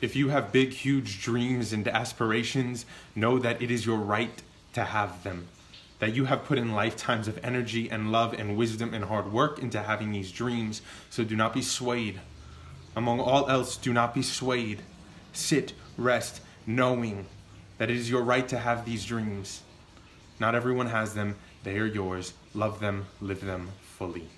If you have big, huge dreams and aspirations, know that it is your right to have them. That you have put in lifetimes of energy and love and wisdom and hard work into having these dreams, so do not be swayed. Among all else, do not be swayed. Sit, rest, knowing that it is your right to have these dreams. Not everyone has them, they are yours. Love them, live them fully.